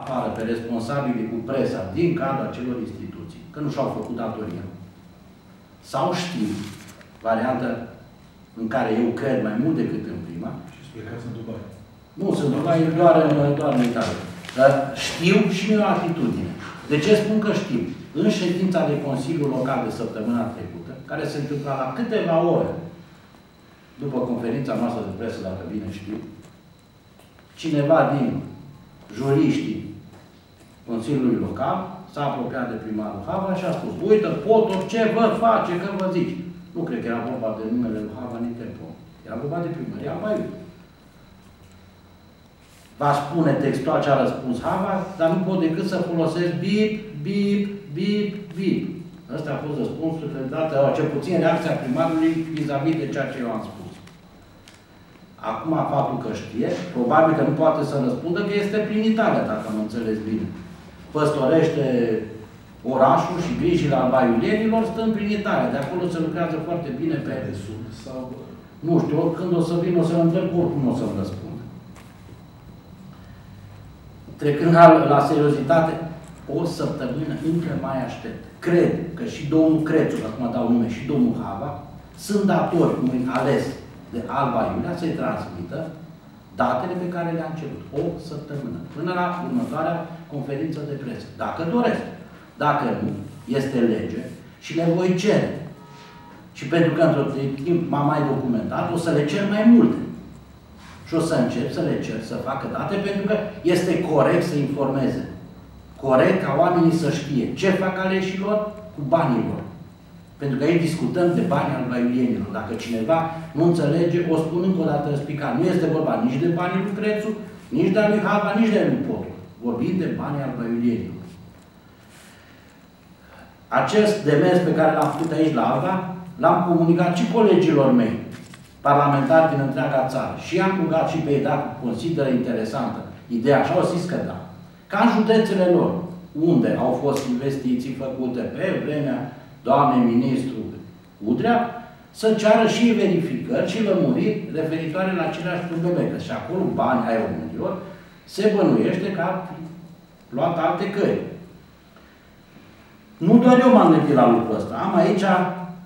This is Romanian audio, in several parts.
afară pe responsabilii cu presa din cadrul acelor instituții, că nu și-au făcut datoria. Sau știu, variantă în care eu cred mai mult decât în prima. Și plecați în Dubai. Nu, sunt Dubai doar în, doar în Italia. Dar știu și mi o atitudine. De ce spun că știu? În ședința de Consiliu Local de săptămâna trecută, care se întâmpla la câteva ore după conferința noastră de presă, dacă bine știu, cineva din juriștii Consiliului Local s-a apropiat de primarul Hava și a spus, uite, Potor, ce vă face, că vă zici. Nu cred că era vorba de numele lui Hava nici Tempo. Era vorba de primăria Baiu. Va spune textual ce a răspuns Hava, dar nu pot decât să folosesc bip, bip, bip, bip. Ăsta a fost răspunsul date, cel puțin reacția primarului vis-a-vis -vis de ceea ce eu am spus. Acum faptul că știe, probabil că nu poate să răspundă că este prin Italia, dacă am înțeles bine. Păstorește orașul și grijile albaiulienilor stând prin Italia. De acolo se lucrează foarte bine pe... De sud sau... Nu știu, când o să vin, o să-l întreb, oricum o să-mi răspund. Trecând la, la seriozitate, o săptămână încă mai aștept. Cred că și domnul Crețu, acum dau nume, și domnul Hava, sunt datori, cum ales de Alba Iulia, să-i transmită datele pe care le-am cerut. O săptămână. Până la următoarea conferință de presă. Dacă doresc. Dacă nu, este lege și le voi cere. Și pentru că într-o timp m-am mai documentat, o să le cer mai multe. Și o să încep să le cer să facă date, pentru că este corect să informeze. Corect ca oamenii să știe ce fac aleșilor cu banii lor. Pentru că aici discutăm de banii al baiulienilor. Dacă cineva nu înțelege, o spun încă o dată explicat. Nu este vorba nici de banii lui Crețu, nici de lui Hava, nici de lui Potul. Vorbim de banii al baiulienilor. Acest demers pe care l-am făcut aici la Alba, l-am comunicat și colegilor mei, parlamentari din întreaga țară. Și am rugat și pe ei dacă consideră interesantă ideea, și au zis că da. Ca în județele lor, unde au fost investiții făcute pe vremea doamnei ministru Udrea, să ceară și verificări și lămuriri referitoare la aceleași probleme. Că și acolo bani ai românilor se bănuiește că a luat alte căi. Nu doar eu m-am gândit la lucrul ăsta. Am aici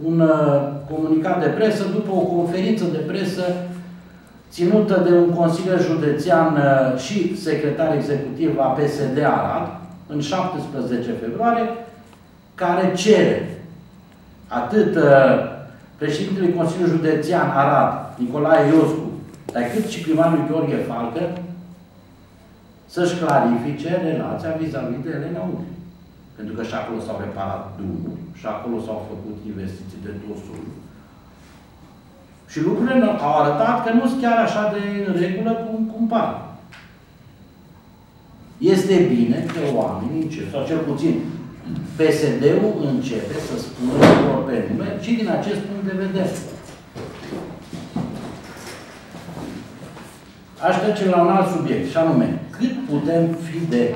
un uh, comunicat de presă după o conferință de presă ținută de un consilier județean uh, și secretar executiv a PSD Arad în 17 februarie, care cere atât uh, președintele Consiliului Județean Arad, Nicolae Ioscu, dar cât și primarul Gheorghe Falcă, să-și clarifice relația vis-a-vis -vis de Elena Udri. Pentru că și acolo s-au reparat drumuri, și acolo s-au făcut investiții de tot soiul. Și lucrurile au arătat că nu sunt chiar așa de în regulă cum, cum par. Este bine că oamenii încep, sau cel puțin PSD-ul începe să spună lucrurilor pe nume și din acest punct de vedere. Aș trece la un alt subiect, și anume, cât putem fi de